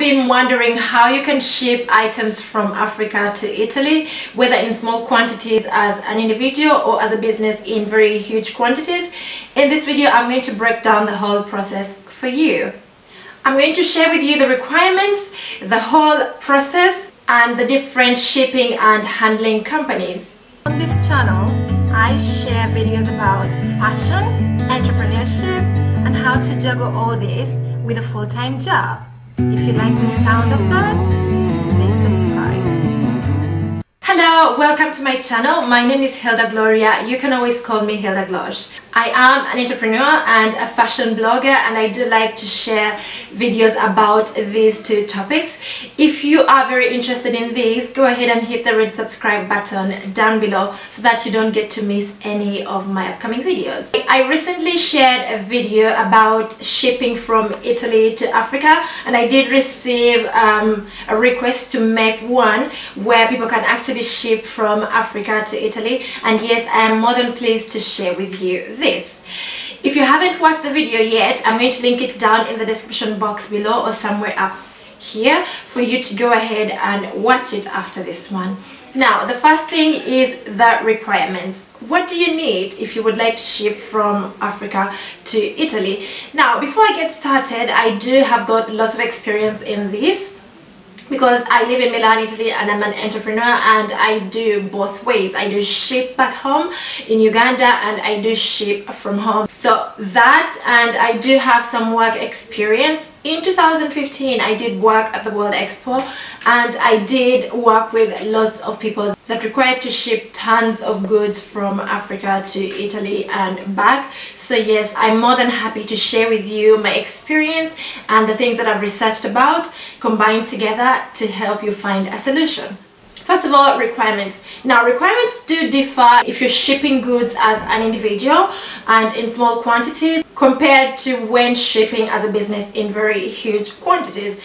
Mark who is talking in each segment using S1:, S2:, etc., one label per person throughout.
S1: been wondering how you can ship items from Africa to Italy, whether in small quantities as an individual or as a business in very huge quantities, in this video I'm going to break down the whole process for you. I'm going to share with you the requirements, the whole process and the different shipping and handling companies. On this channel, I share videos about fashion, entrepreneurship and how to juggle all this with a full-time job. If you like the sound of that, please subscribe. Hello, welcome to my channel. My name is Hilda Gloria. You can always call me Hilda Glosh. I am an entrepreneur and a fashion blogger and I do like to share videos about these two topics. If you are very interested in these, go ahead and hit the red subscribe button down below so that you don't get to miss any of my upcoming videos. I recently shared a video about shipping from Italy to Africa and I did receive um, a request to make one where people can actually ship from Africa to Italy and yes, I am more than pleased to share with you this. If you haven't watched the video yet, I'm going to link it down in the description box below or somewhere up here for you to go ahead and watch it after this one. Now, the first thing is the requirements. What do you need if you would like to ship from Africa to Italy? Now, before I get started, I do have got lots of experience in this because I live in Milan, Italy and I'm an entrepreneur and I do both ways. I do ship back home in Uganda and I do ship from home. So that and I do have some work experience. In 2015 I did work at the World Expo and I did work with lots of people that required to ship tons of goods from Africa to Italy and back. So yes, I'm more than happy to share with you my experience and the things that I've researched about combined together to help you find a solution. First of all, requirements. Now, requirements do differ if you're shipping goods as an individual and in small quantities compared to when shipping as a business in very huge quantities.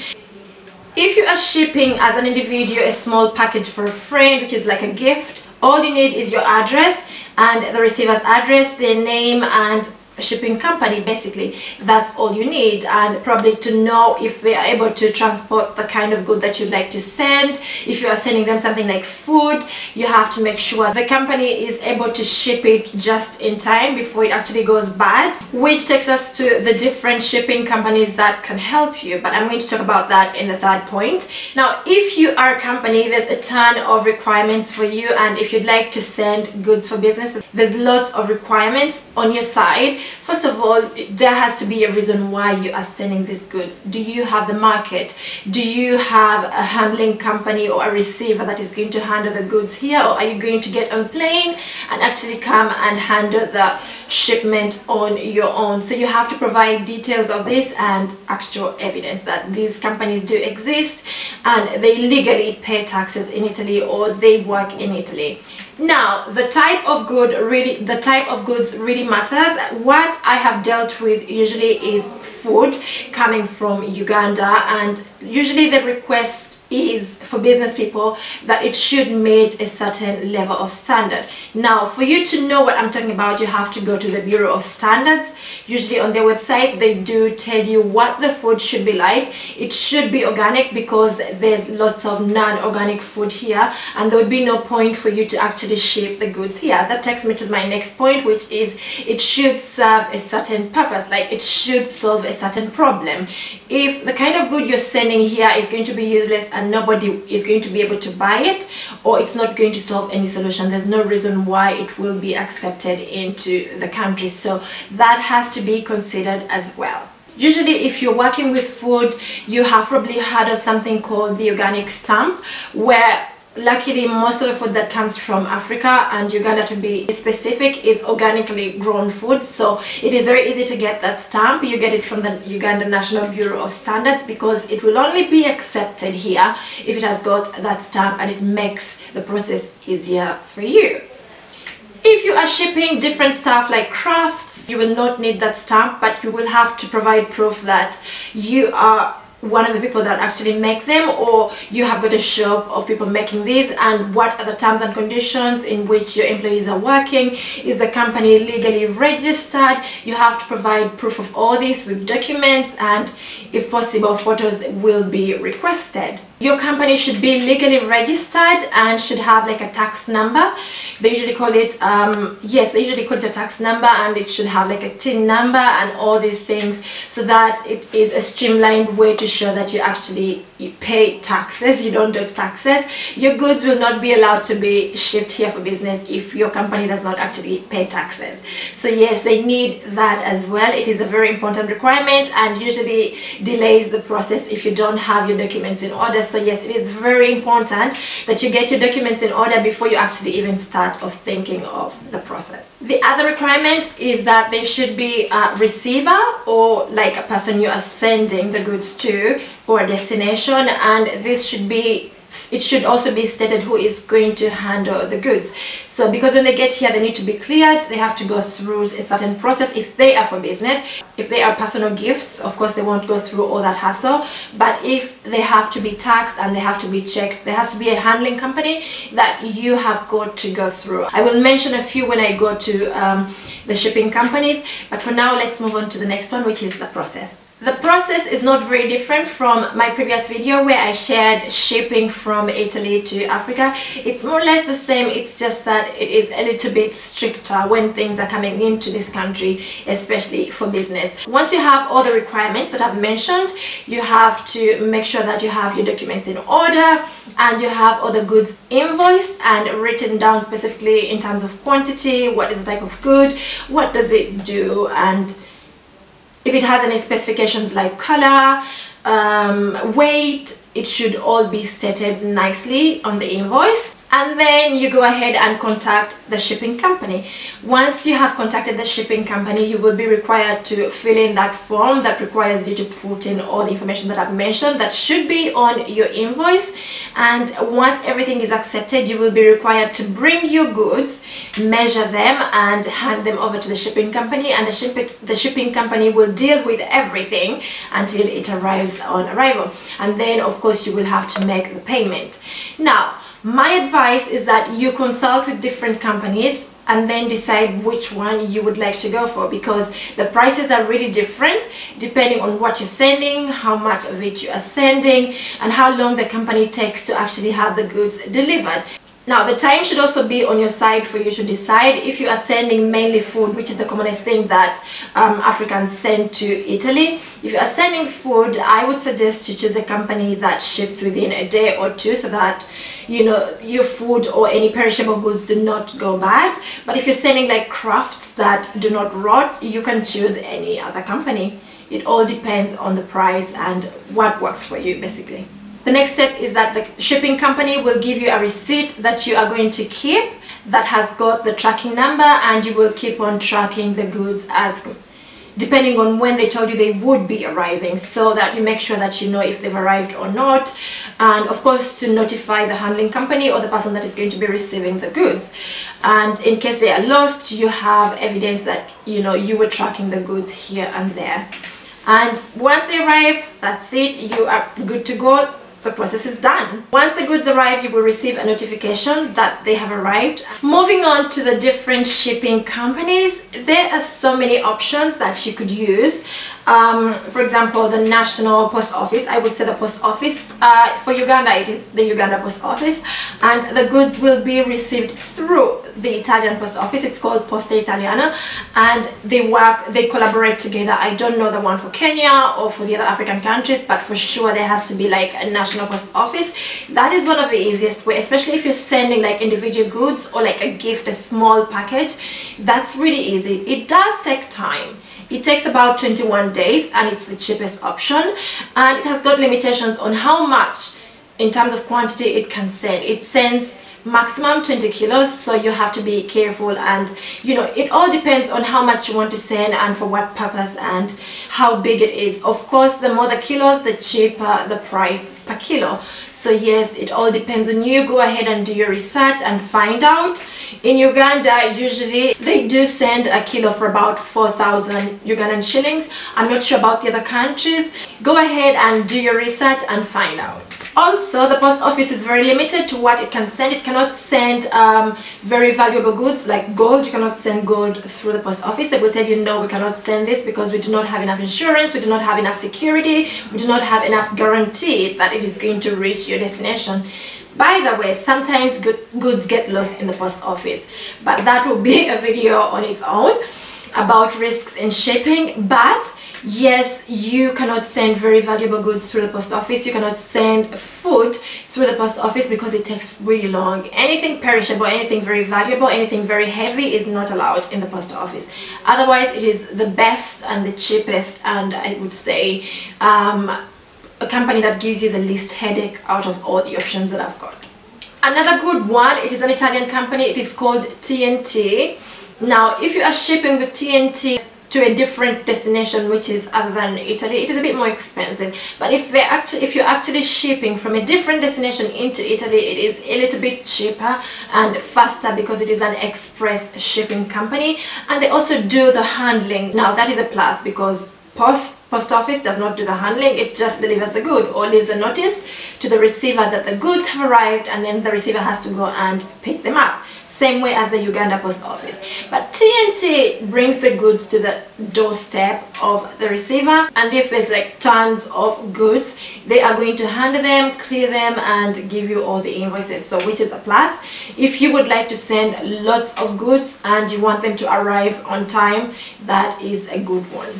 S1: If you are shipping as an individual a small package for a friend, which is like a gift, all you need is your address and the receiver's address, their name and shipping company basically. That's all you need and probably to know if they are able to transport the kind of good that you'd like to send. If you are sending them something like food you have to make sure the company is able to ship it just in time before it actually goes bad which takes us to the different shipping companies that can help you but I'm going to talk about that in the third point. Now if you are a company there's a ton of requirements for you and if you'd like to send goods for business there's lots of requirements on your side First of all, there has to be a reason why you are sending these goods. Do you have the market? Do you have a handling company or a receiver that is going to handle the goods here? Or are you going to get on plane and actually come and handle the shipment on your own? So you have to provide details of this and actual evidence that these companies do exist and they legally pay taxes in Italy or they work in Italy now the type of good really the type of goods really matters. What i have dealt with usually is food coming from uganda and usually the request is for business people that it should meet a certain level of standard. Now for you to know what i'm talking about you have to go to the bureau of standards. Usually on their website they do tell you what the food should be like. It should be organic because there's lots of non-organic food here and there would be no point for you to actually ship the goods here. That takes me to my next point which is it should serve a certain purpose like it should solve a certain problem. If the kind of good you're sending here is going to be useless and nobody is going to be able to buy it or it's not going to solve any solution. There's no reason why it will be accepted into the country. So that has to be considered as well. Usually if you're working with food you have probably heard of something called the organic stamp where luckily most of the food that comes from Africa and Uganda to be specific is organically grown food. So it is very easy to get that stamp. You get it from the Uganda National Bureau of Standards because it will only be accepted here if it has got that stamp and it makes the process easier for you. If you are shipping different stuff like crafts you will not need that stamp but you will have to provide proof that you are one of the people that actually make them or you have got a shop of people making these and what are the terms and conditions in which your employees are working? Is the company legally registered? You have to provide proof of all this with documents and if possible photos will be requested your company should be legally registered and should have like a tax number. They usually call it um, yes they usually call it a tax number and it should have like a tin number and all these things so that it is a streamlined way to show that you actually you pay taxes you don't do taxes your goods will not be allowed to be shipped here for business if your company does not actually pay taxes. So yes they need that as well. It is a very important requirement and usually delays the process if you don't have your documents in order. So yes it is very important that you get your documents in order before you actually even start of thinking of the process. The other requirement is that there should be a receiver or like a person you are sending the goods to or a destination and this should be it should also be stated who is going to handle the goods. So because when they get here they need to be cleared they have to go through a certain process. If they are for business if they are personal gifts of course they won't go through all that hassle. But if they have to be taxed and they have to be checked there has to be a handling company that you have got to go through. I will mention a few when i go to um, the shipping companies but for now let's move on to the next one which is the process the process is not very different from my previous video where I shared shipping from Italy to Africa. It's more or less the same, it's just that it is a little bit stricter when things are coming into this country, especially for business. Once you have all the requirements that I've mentioned, you have to make sure that you have your documents in order and you have all the goods invoiced and written down specifically in terms of quantity, what is the type of good, what does it do, and if it has any specifications like color, um, weight, it should all be stated nicely on the invoice and then you go ahead and contact the shipping company. Once you have contacted the shipping company you will be required to fill in that form that requires you to put in all the information that I've mentioned that should be on your invoice. And once everything is accepted you will be required to bring your goods measure them and hand them over to the shipping company. And the shipping the shipping company will deal with everything until it arrives on arrival. And then of course you will have to make the payment. Now my advice is that you consult with different companies and then decide which one you would like to go for because the prices are really different depending on what you're sending, how much of it you are sending and how long the company takes to actually have the goods delivered. Now the time should also be on your side for you to decide if you are sending mainly food, which is the commonest thing that um, Africans send to Italy. If you are sending food, I would suggest to choose a company that ships within a day or two so that you know your food or any perishable goods do not go bad. But if you're sending like crafts that do not rot, you can choose any other company. It all depends on the price and what works for you basically. The next step is that the shipping company will give you a receipt that you are going to keep that has got the tracking number and you will keep on tracking the goods as depending on when they told you they would be arriving so that you make sure that you know if they've arrived or not. And of course to notify the handling company or the person that is going to be receiving the goods. And in case they are lost you have evidence that you know you were tracking the goods here and there. And once they arrive that's it. You are good to go the process is done. Once the goods arrive, you will receive a notification that they have arrived. Moving on to the different shipping companies, there are so many options that you could use um, for example the national post office I would say the post office uh, for Uganda it is the Uganda post office. And the goods will be received through the Italian post office. It's called Posta Italiana. And they work they collaborate together. I don't know the one for Kenya or for the other African countries but for sure there has to be like a national post office. That is one of the easiest way especially if you're sending like individual goods or like a gift a small package. That's really easy. It does take time. It takes about 21 days and it's the cheapest option and it has got limitations on how much in terms of quantity it can send. It sends maximum 20 kilos so you have to be careful and you know it all depends on how much you want to send and for what purpose and how big it is of course the more the kilos the cheaper the price per kilo. So yes it all depends on you. Go ahead and do your research and find out. In Uganda usually they do send a kilo for about 4,000 Ugandan shillings. I'm not sure about the other countries. Go ahead and do your research and find out also, the post office is very limited to what it can send. It cannot send um, very valuable goods like gold. You cannot send gold through the post office. They will tell you, no, we cannot send this because we do not have enough insurance, we do not have enough security, we do not have enough guarantee that it is going to reach your destination. By the way, sometimes good, goods get lost in the post office, but that will be a video on its own about risks in shipping. But yes you cannot send very valuable goods through the post office. You cannot send food through the post office because it takes really long. Anything perishable anything very valuable anything very heavy is not allowed in the post office. Otherwise it is the best and the cheapest and I would say um, a company that gives you the least headache out of all the options that I've got. Another good one it is an Italian company. It is called TNT now if you are shipping with TNT to a different destination which is other than Italy. It is a bit more expensive. But if they actually if you're actually shipping from a different destination into Italy it is a little bit cheaper and faster because it is an express shipping company. And they also do the handling. Now that is a plus because post post office does not do the handling. It just delivers the good or leaves a notice to the receiver that the goods have arrived and then the receiver has to go and pick them up. Same way as the Uganda post office. But TNT brings the goods to the doorstep of the receiver and if there's like tons of goods they are going to handle them clear them and give you all the invoices so which is a plus if you would like to send lots of goods and you want them to arrive on time that is a good one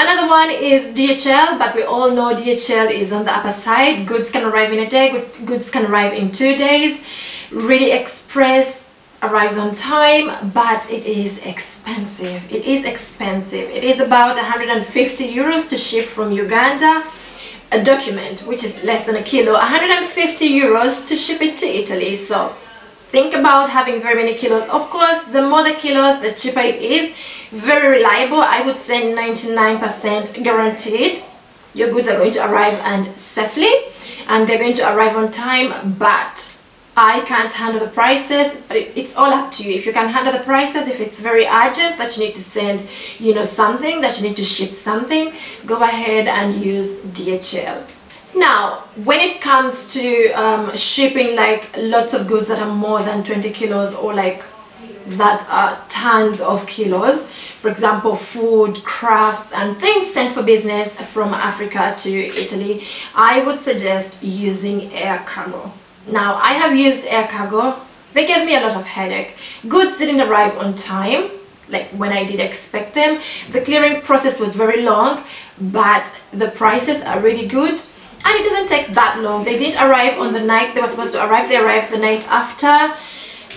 S1: Another one is DHL, but we all know DHL is on the upper side. Goods can arrive in a day, goods can arrive in two days. Really Express arrives on time but it is expensive. It is expensive. It is about 150 euros to ship from Uganda a document which is less than a kilo 150 euros to ship it to Italy. So think about having very many kilos. Of course the more the kilos the cheaper it is. Very reliable I would say 99% guaranteed. Your goods are going to arrive and safely and they're going to arrive on time but I can't handle the prices but it, it's all up to you. If you can handle the prices if it's very urgent that you need to send you know something that you need to ship something go ahead and use DHL now when it comes to um, shipping like lots of goods that are more than 20 kilos or like that are tons of kilos for example food crafts and things sent for business from Africa to Italy I would suggest using air cargo now, I have used air cargo. They gave me a lot of headache. Goods didn't arrive on time, like when I did expect them. The clearing process was very long, but the prices are really good. And it doesn't take that long. They didn't arrive on the night they were supposed to arrive. They arrived the night after.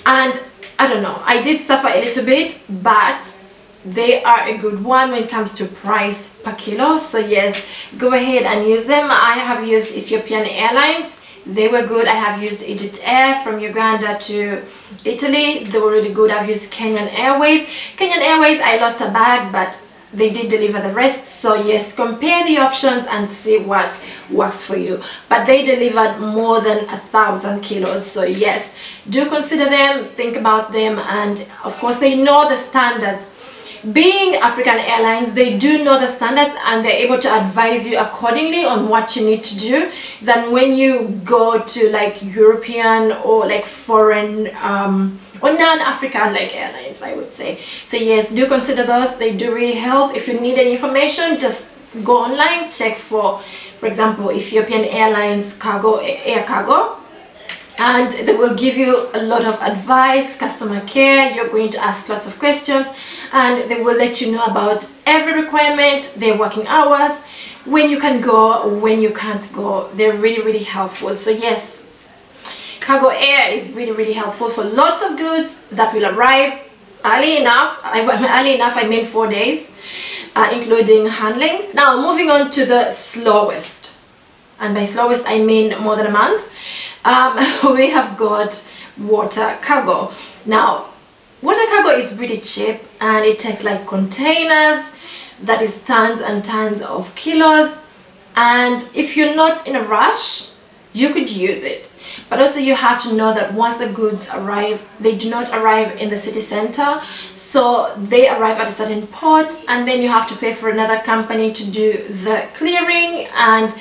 S1: And I don't know, I did suffer a little bit, but they are a good one when it comes to price per kilo so yes go ahead and use them i have used ethiopian airlines they were good. I have used egypt air from uganda to italy. They were really good. I've used kenyan airways. Kenyan airways i lost a bag but they did deliver the rest. So yes compare the options and see what works for you. But they delivered more than a thousand kilos. So yes do consider them think about them and of course they know the standards being African Airlines, they do know the standards and they're able to advise you accordingly on what you need to do than when you go to like European or like foreign um, or non-African like airlines, I would say. So yes, do consider those. They do really help. If you need any information, just go online, check for, for example, Ethiopian Airlines cargo, air cargo and they will give you a lot of advice customer care you're going to ask lots of questions and they will let you know about every requirement their working hours when you can go when you can't go. They're really really helpful. So yes cargo air is really really helpful for lots of goods that will arrive early enough. I, early enough I mean four days uh, including handling. Now moving on to the slowest. And by slowest I mean more than a month um, we have got water cargo. Now water cargo is really cheap and it takes like containers that is tons and tons of kilos. And if you're not in a rush you could use it. But also you have to know that once the goods arrive they do not arrive in the city center. So they arrive at a certain port and then you have to pay for another company to do the clearing and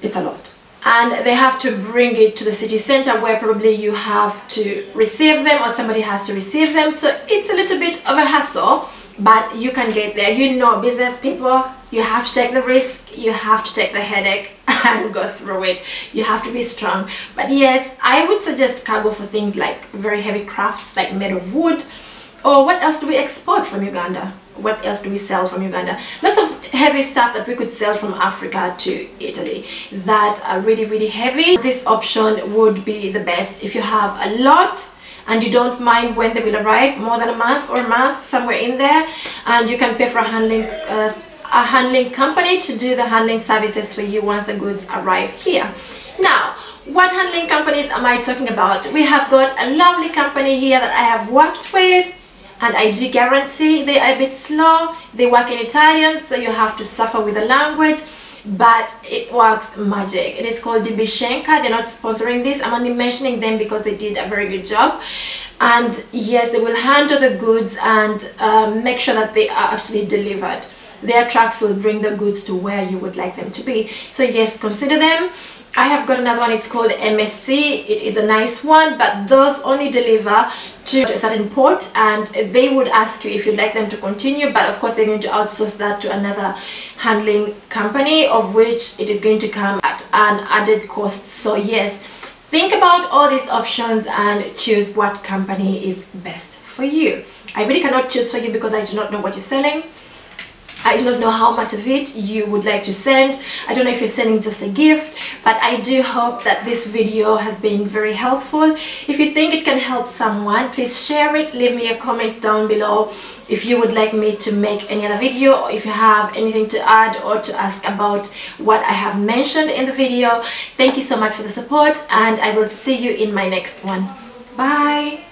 S1: it's a lot and they have to bring it to the city center where probably you have to receive them or somebody has to receive them. So it's a little bit of a hassle but you can get there. You know business people you have to take the risk you have to take the headache and go through it. You have to be strong. But yes i would suggest cargo for things like very heavy crafts like made of wood. Or what else do we export from uganda what else do we sell from uganda? Lots of heavy stuff that we could sell from africa to italy that are really really heavy. This option would be the best if you have a lot and you don't mind when they will arrive more than a month or a month somewhere in there and you can pay for a handling uh, a handling company to do the handling services for you once the goods arrive here. Now what handling companies am I talking about? We have got a lovely company here that I have worked with and I do guarantee they are a bit slow. They work in Italian so you have to suffer with the language. But it works magic. It is called DB Schenker they're not sponsoring this. I'm only mentioning them because they did a very good job. And yes they will handle the goods and um, make sure that they are actually delivered. Their trucks will bring the goods to where you would like them to be. So yes consider them I have got another one it's called MSC it is a nice one but those only deliver to a certain port and they would ask you if you'd like them to continue but of course they're going to outsource that to another handling company of which it is going to come at an added cost. So yes think about all these options and choose what company is best for you. I really cannot choose for you because I do not know what you're selling I do not know how much of it you would like to send. I don't know if you're sending just a gift, but I do hope that this video has been very helpful. If you think it can help someone, please share it. Leave me a comment down below if you would like me to make any other video or if you have anything to add or to ask about what I have mentioned in the video. Thank you so much for the support and I will see you in my next one. Bye!